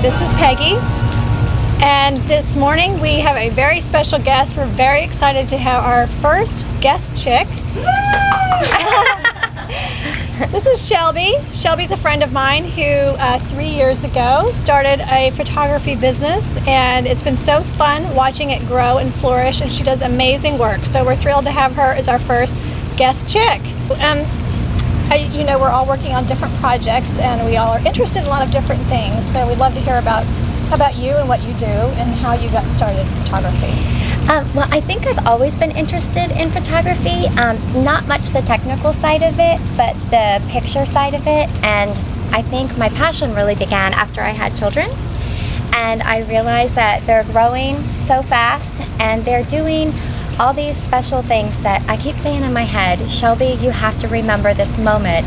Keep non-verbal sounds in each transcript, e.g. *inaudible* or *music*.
This is Peggy. And this morning we have a very special guest. We're very excited to have our first guest chick. *laughs* this is Shelby. Shelby's a friend of mine who uh, three years ago started a photography business, and it's been so fun watching it grow and flourish. And she does amazing work. So we're thrilled to have her as our first guest chick. Um, I, you know, we're all working on different projects and we all are interested in a lot of different things. So we'd love to hear about about you and what you do and how you got started in photography. Um, well, I think I've always been interested in photography. Um, not much the technical side of it, but the picture side of it. And I think my passion really began after I had children. And I realized that they're growing so fast and they're doing all these special things that I keep saying in my head, Shelby, you have to remember this moment.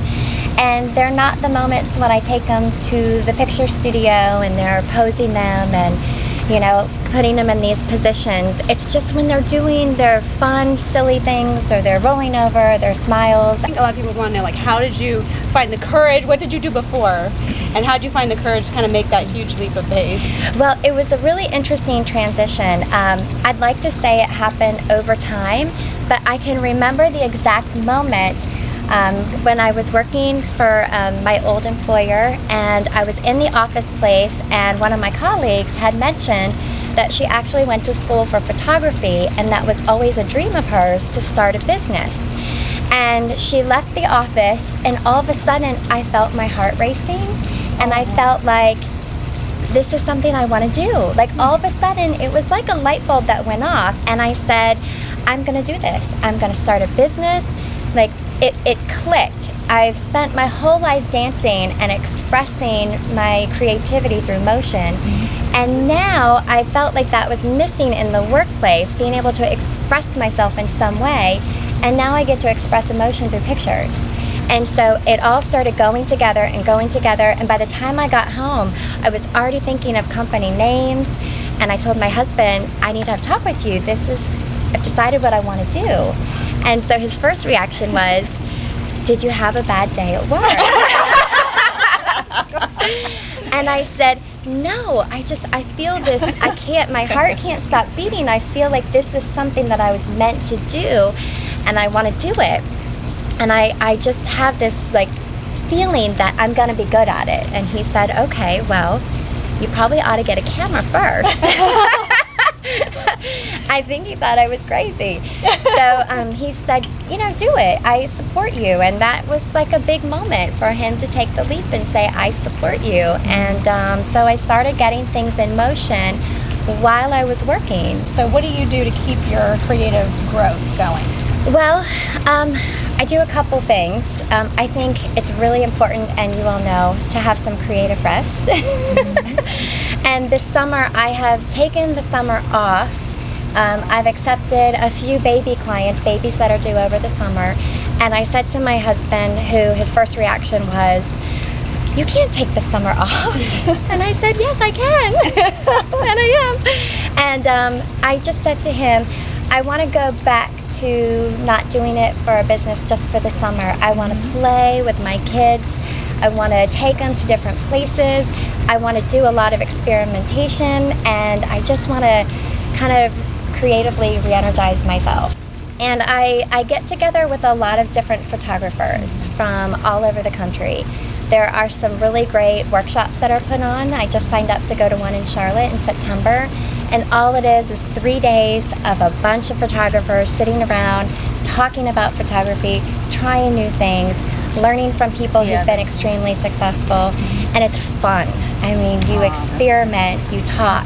And they're not the moments when I take them to the picture studio and they're posing them and, you know, putting them in these positions. It's just when they're doing their fun, silly things or they're rolling over, their smiles. I think a lot of people want to know, like, how did you find the courage? What did you do before? And how did you find the courage to kind of make that huge leap of faith? Well, it was a really interesting transition. Um, I'd like to say it happened over time, but I can remember the exact moment um, when I was working for um, my old employer and I was in the office place and one of my colleagues had mentioned that she actually went to school for photography and that was always a dream of hers to start a business. And she left the office and all of a sudden I felt my heart racing and I felt like this is something I want to do. Like all of a sudden it was like a light bulb that went off and I said, I'm going to do this. I'm going to start a business. Like it, it clicked. I've spent my whole life dancing and expressing my creativity through motion. Mm-hmm. And now I felt like that was missing in the workplace, being able to express myself in some way. And now I get to express emotion through pictures. And so it all started going together and going together. And by the time I got home, I was already thinking of company names. And I told my husband, I need to have a talk with you. This is, I've decided what I want to do. And so his first reaction was, Did you have a bad day at work? *laughs* and I said, No, I just, I feel this, I *laughs* can't, my heart can't stop beating. I feel like this is something that I was meant to do and I want to do it. And I, I just have this like feeling that I'm going to be good at it. And he said, Okay, well, you probably ought to get a camera first. *laughs* *laughs* I think he thought I was crazy. *laughs* so um, he said, you know, do it. I support you. And that was like a big moment for him to take the leap and say, I support you. And um, so I started getting things in motion while I was working. So, what do you do to keep your creative growth going? Well, um, I do a couple things. Um, I think it's really important, and you all know, to have some creative rest. *laughs* Mm-hmm. and this summer, I have taken the summer off. Um, I've accepted a few baby clients, babies that are due over the summer. And I said to my husband, who his first reaction was, you can't take the summer off. *laughs* and I said, yes, I can. *laughs* and I am. And um, I just said to him, I want to go back to not doing it for a business just for the summer. I want to play with my kids. I want to take them to different places. I want to do a lot of experimentation and I just want to kind of creatively re-energize myself. And I, I get together with a lot of different photographers from all over the country. There are some really great workshops that are put on. I just signed up to go to one in Charlotte in September and all it is is three days of a bunch of photographers sitting around talking about photography, trying new things, learning from people yeah. who've been extremely successful. And it's fun. I mean, you experiment, you talk.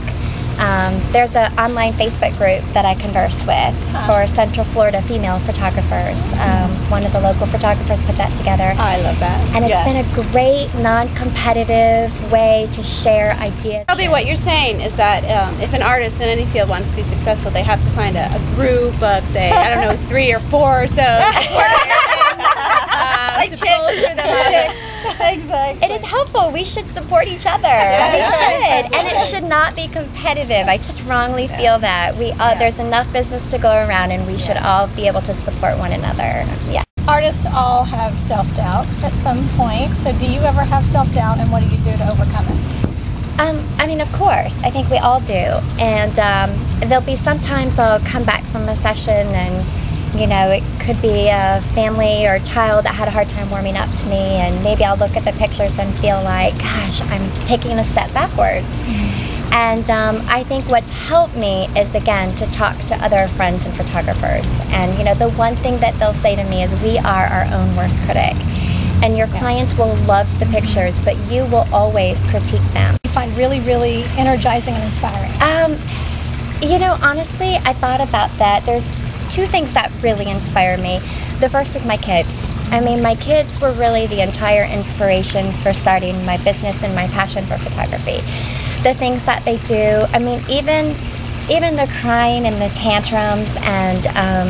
Um, there's an online Facebook group that I converse with for Central Florida female photographers. Um, one of the local photographers put that together. Oh, I love that. And it's yeah. been a great non-competitive way to share ideas. Probably what you're saying is that um, if an artist in any field wants to be successful, they have to find a, a group of, say, I don't know, *laughs* three or four or so. *laughs* *laughs* um, like to them up *laughs* exactly. It is helpful. We should support each other. Yeah, we should, and it should not be competitive. I strongly yeah. feel that we uh, yeah. there's enough business to go around, and we should all be able to support one another. Yeah. Artists all have self doubt at some point. So, do you ever have self doubt, and what do you do to overcome it? Um, I mean, of course. I think we all do. And um, there'll be sometimes I'll come back from a session and, you know, it could be a family or a child that had a hard time warming up to me, and maybe I'll look at the pictures and feel like, gosh, I'm taking a step backwards. And um, I think what's helped me is again to talk to other friends and photographers. And you know, the one thing that they'll say to me is, "We are our own worst critic." And your clients will love the pictures, but you will always critique them. You find really, really energizing and inspiring. Um, you know, honestly, I thought about that. There's two things that really inspire me. The first is my kids. I mean, my kids were really the entire inspiration for starting my business and my passion for photography. The things that they do, I mean, even even the crying and the tantrums and um,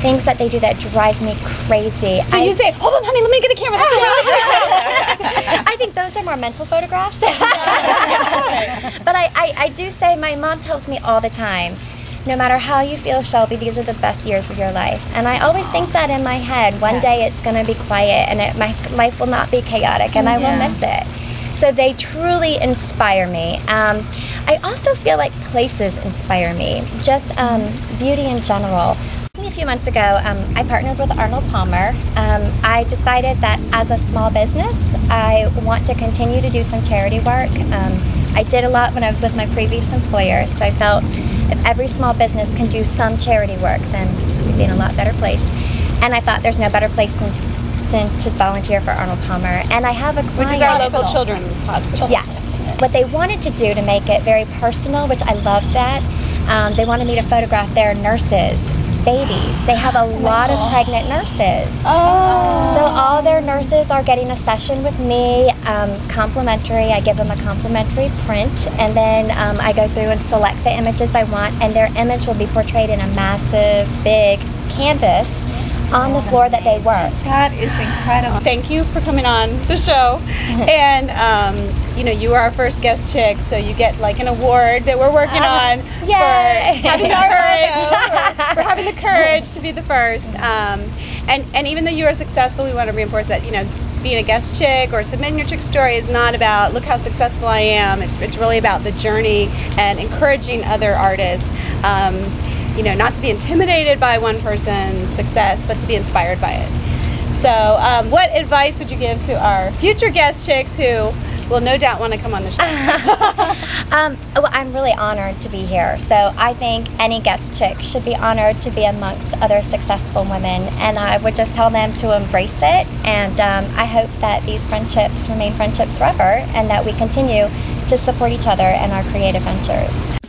things that they do that drive me crazy. So I- you say, hold on, honey, let me get a camera. *laughs* I think those are more mental photographs. *laughs* but I, I, I do say, my mom tells me all the time, no matter how you feel, Shelby, these are the best years of your life. And I always think that in my head. One day it's going to be quiet and it, my life will not be chaotic and I will miss it. So they truly inspire me. Um, I also feel like places inspire me, just um, beauty in general. A few months ago, um, I partnered with Arnold Palmer. Um, I decided that as a small business, I want to continue to do some charity work. Um, I did a lot when I was with my previous employer, so I felt if every small business can do some charity work, then we'd be in a lot better place. And I thought there's no better place than, than to volunteer for Arnold Palmer. And I have a client. Which is our Hospital. local children's hospital. Yes. What they wanted to do to make it very personal, which I love that, um, they wanted me to photograph their nurses, babies. They have a lot of pregnant nurses. Oh. So all their nurses are getting a session with me, um, complimentary. I give them a complimentary print, and then um, I go through and select the images I want, and their image will be portrayed in a massive, big canvas on the floor that they work. That is incredible. Thank you for coming on the show. and um, you know, you are our first guest chick, so you get like an award that we're working on Yay. for having the courage *laughs* for having the courage to be the first. Um, and and even though you are successful, we want to reinforce that you know. Being a guest chick or submitting your chick story is not about look how successful I am. It's, it's really about the journey and encouraging other artists. Um, you know, not to be intimidated by one person's success, but to be inspired by it. So, um, what advice would you give to our future guest chicks who will no doubt want to come on the show? *laughs* Um, well, I'm really honored to be here. So I think any guest chick should be honored to be amongst other successful women, and I would just tell them to embrace it. And um, I hope that these friendships remain friendships forever, and that we continue to support each other in our creative ventures.